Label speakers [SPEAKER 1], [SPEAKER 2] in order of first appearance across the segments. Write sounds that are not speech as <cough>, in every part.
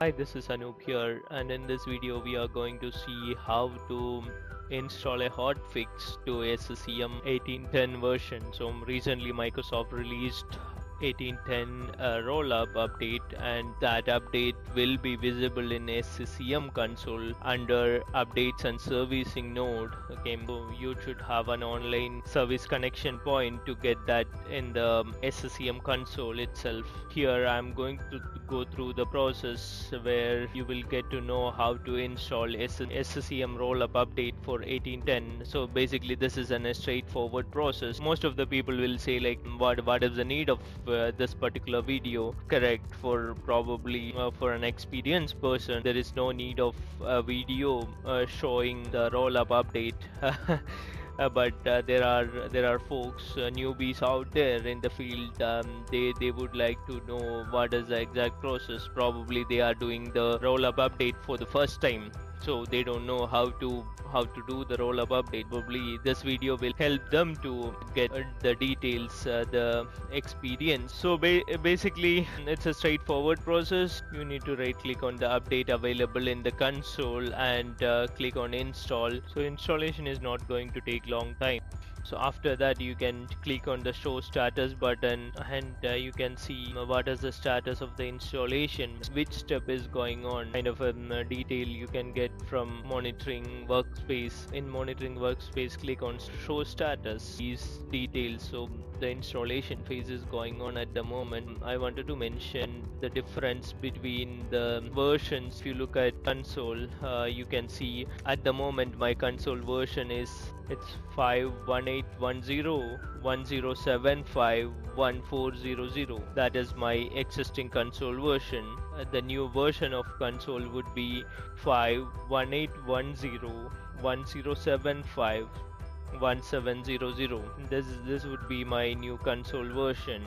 [SPEAKER 1] Hi, this is Anoop here, and in this video, we are going to see how to install a hotfix to SCCM 1810 version. So, recently, Microsoft released 1810 uh, rollup update and that update will be visible in SCCM console under updates and servicing node. Okay so you should have an online service connection point to get that in the SCCM console itself. Here I'm going to go through the process where you will get to know how to install SCCM rollup update for 1810 so basically this is a straightforward process. Most of the people will say like what what is the need of uh, this particular video? Correct. For probably uh, for an experienced person there is no need of a video uh, showing the roll-up update. <laughs> Uh, but uh, there are there are folks uh, newbies out there in the field um, they they would like to know what is the exact process. Probably they are doing the roll up update for the first time so they don't know how to how to do the roll-up update. Probably this video will help them to get the details uh, the experience. So ba basically it's a straightforward process. You need to right click on the update available in the console and uh, click on install. So installation is not going to take long time so after that you can click on the show status button and uh, you can see what is the status of the installation which step is going on. Kind of a um, detail you can get from monitoring workspace. In monitoring workspace click on show status. These details so the installation phase is going on at the moment. I wanted to mention the difference between the versions. If you look at console uh, you can see at the moment my console version is it's 5181010751400 that is my existing console version. Uh, the new version of console would be 5181010751700 this this would be my new console version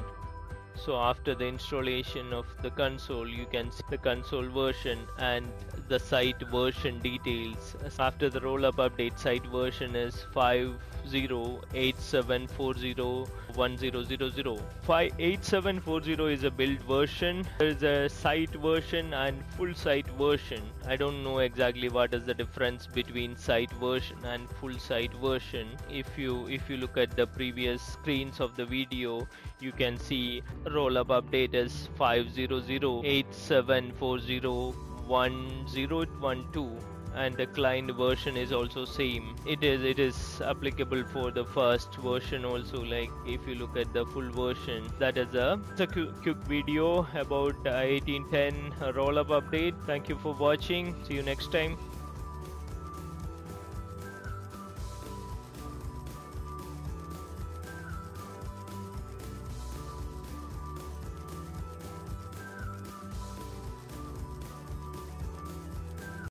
[SPEAKER 1] so after the installation of the console you can see the console version and the site version details. After the rollup update site version is 508740 1000 58740 is a build version. There is a site version and full site version. I don't know exactly what is the difference between site version and full site version. If you if you look at the previous screens of the video you can see rollup update is 50087401012 and the client version is also same. It is it is applicable for the first version also like if you look at the full version. That is a, a quick video about 1810 rollup update. Thank you for watching. See you next time